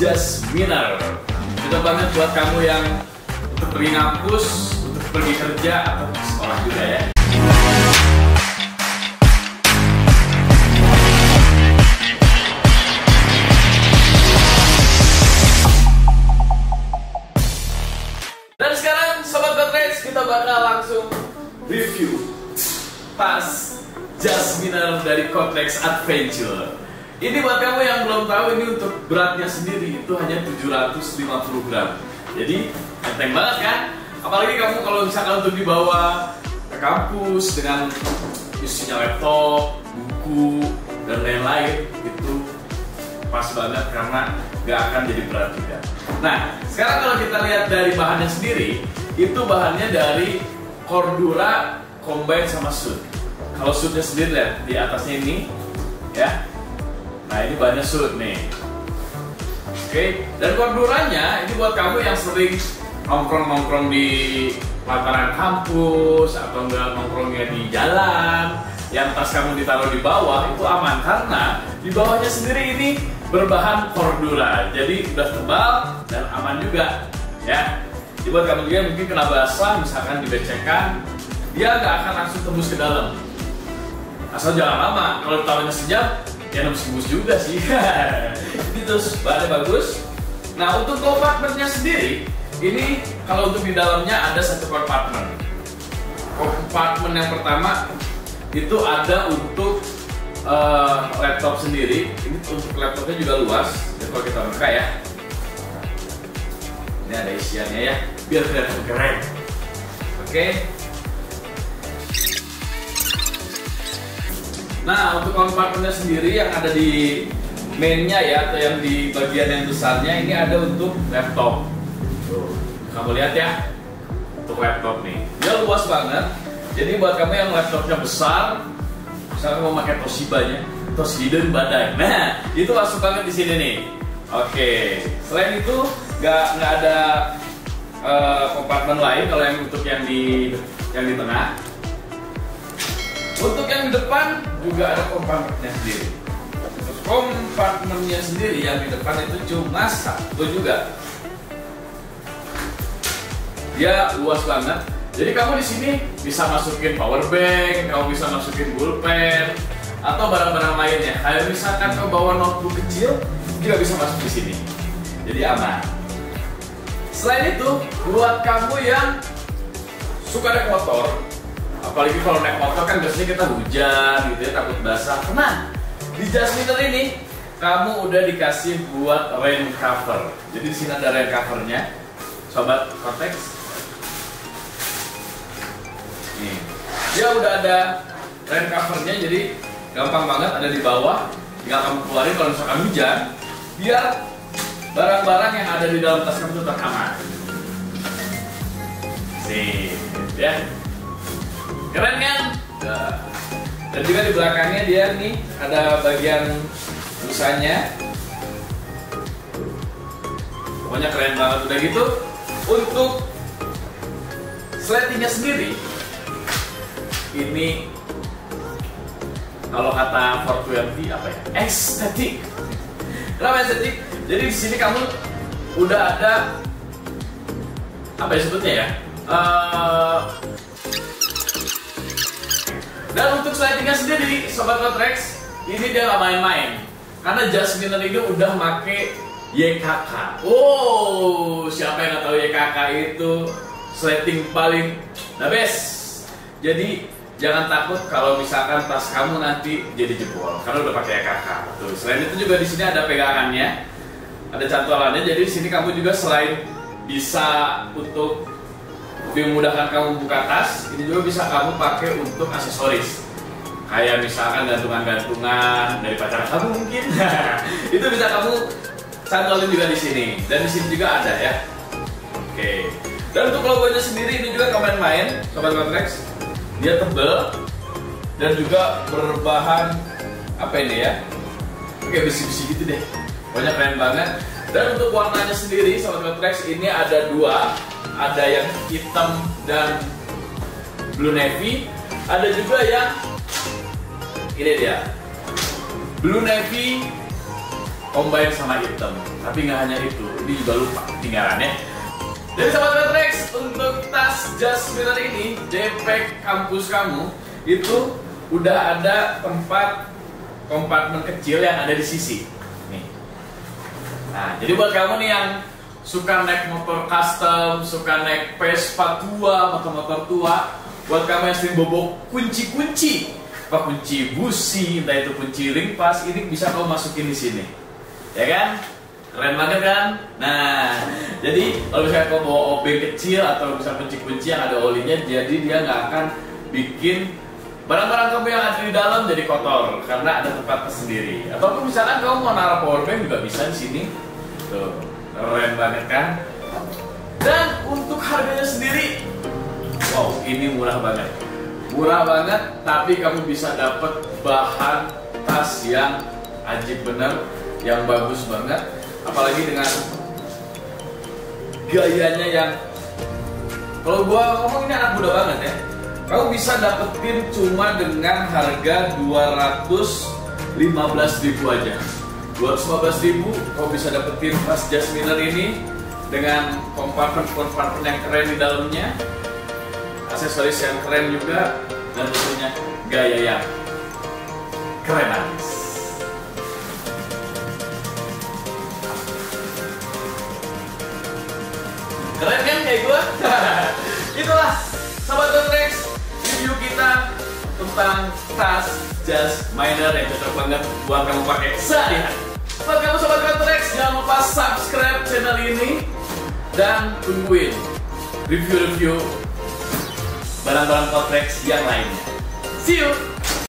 Jasminer. Cocok banget buat kamu yang untuk pergi ngampus, untuk pergi kerja atau sekolah juga ya. Dan sekarang Sobat Gotres kita bakal langsung review tas Jasminer dari Cortex Adventure. Ini buat kamu yang belum tahu ini untuk beratnya sendiri itu hanya 750 gram. Jadi enteng banget kan? Apalagi kamu kalau misalkan untuk dibawa ke kampus dengan isinya laptop, buku dan lain-lain itu pas banget karena nggak akan jadi berat juga. Nah, sekarang kalau kita lihat dari bahannya sendiri, itu bahannya dari Cordura Combine sama Suit. Kalau suitnya sendiri lihat di atasnya ini, ya. Nah ini bahannya suit nih. Oke, dan Corduranya ini buat kamu yang sering nongkrong-nongkrong di pelataran kampus atau enggak nongkrongnya di jalan, yang tas kamu ditaruh di bawah itu aman karena di bawahnya sendiri ini berbahan Cordura. Jadi udah tebal dan aman juga, ya. Jadi buat kamu juga mungkin kena basah, misalkan dibecekan, dia nggak akan langsung tembus ke dalam. Asal jangan lama, kalau taruhnya sejam, ya nembus-nembus juga sih. Ini terus bahannya bagus. Nah untuk kompartmennya sendiri, ini kalau untuk di dalamnya ada satu kompartmen. Kompartmen yang pertama itu ada untuk uh, laptop sendiri. Ini untuk laptopnya juga luas. Jadi kalau kita buka ya, ini ada isiannya ya, biar kelihatan keren. Oke. Nah untuk kompartmennya sendiri yang ada di mainnya ya atau yang di bagian yang besarnya ini ada untuk laptop. Tuh, kamu lihat ya untuk laptop nih. Dia luas banget. Jadi buat kamu yang laptopnya besar, misalnya mau pakai Toshiba-nya, Toshiba badai. Nah itu masuk banget di sini nih. Oke. Selain itu nggak nggak ada uh, kompartemen lain kalau yang untuk yang di yang di tengah. Untuk yang di depan juga ada kompartemennya sendiri. Kompartemennya sendiri yang di depan itu cuma satu juga. Dia luas banget. Jadi kamu di sini bisa masukin power bank, kamu bisa masukin pulpen atau barang-barang lainnya. Kayak misalkan kamu bawa notebook kecil, juga bisa masuk di sini. Jadi aman. Selain itu, buat kamu yang suka naik motor, apalagi kalau naik motor kan biasanya kita hujan gitu ya takut basah. Tenang di Jasminer ini kamu udah dikasih buat rain cover. Jadi di sini ada rain covernya. Sobat Cortex nih. Dia udah ada rain covernya jadi gampang banget ada di bawah. Tinggal kamu keluarin kalau misalkan hujan biar barang-barang yang ada di dalam tas kamu tetap aman. Sih ya keren kan? Nah. dan juga di belakangnya dia nih ada bagian busanya pokoknya keren banget. Udah gitu untuk sletingnya sendiri ini kalau kata 420 apa ya? Estetik kenapa estetik jadi di sini kamu udah ada apa ya sebutnya ya? Uh, sendiri, Sobat Kotrex, ini dia nggak main-main. Karena Jasmine ini udah make YKK. Oh, siapa yang nggak tahu YKK itu sliding paling the best. Jadi jangan takut kalau misalkan tas kamu nanti jadi jebol karena udah pakai YKK. Tuh, selain itu juga di sini ada pegangannya, ada cantolannya. Jadi di sini kamu juga selain bisa untuk lebih memudahkan kamu buka tas, ini juga bisa kamu pakai untuk aksesoris. Kayak misalkan gantungan-gantungan dari pacar kamu mungkin. itu bisa kamu cantolin juga di sini. Dan di sini juga ada ya. Oke. Dan untuk logonya sendiri ini juga komen main, sobat Matrix. Dia tebel dan juga berbahan apa ini ya? Oke besi-besi gitu deh. Banyak keren banget. Dan untuk warnanya sendiri, sobat Matrix ini ada dua ada yang hitam dan blue navy ada juga yang ini dia blue navy combine sama hitam. Tapi nggak hanya itu, ini juga lupa tinggalannya. Jadi sahabat Matrix, untuk tas Jasmine ini, JPEG kampus kamu itu udah ada tempat kompartemen kecil yang ada di sisi. Nih. Nah, jadi buat kamu nih yang suka naik motor custom, suka naik Vespa tua, motor-motor tua, buat kamu yang sering bobok kunci-kunci, apa kunci busi, entah itu kunci ring pas, ini bisa kamu masukin di sini, ya kan? Keren banget kan? Nah, jadi kalau misalnya kamu bawa obeng kecil atau misalnya kunci-kunci yang ada olinya, jadi dia nggak akan bikin barang-barang kamu yang ada di dalam jadi kotor karena ada tempat tersendiri. Ataupun misalkan kamu mau naruh powerbank juga bisa di sini. Tuh, keren banget kan? Dan untuk harganya sendiri, wow, ini murah banget. Murah banget, tapi kamu bisa dapat bahan tas yang ajib bener, yang bagus banget, apalagi dengan gayanya yang kalau gua ngomong ini anak muda banget ya kamu bisa dapetin cuma dengan harga 215 ribu aja. 215 ribu kamu bisa dapetin tas jasminer ini dengan kompartemen-kompartemen yang keren di dalamnya aksesoris yang keren juga dan tentunya gaya yang keren abis keren kan kayak gua? Itulah sahabat Rex review kita tentang tas Just Miner yang cocok banget buat kamu pakai sehari-hari. Buat kamu sahabat Rex jangan lupa subscribe channel ini dan tungguin review-review barang-barang Kotrex yang lainnya. See you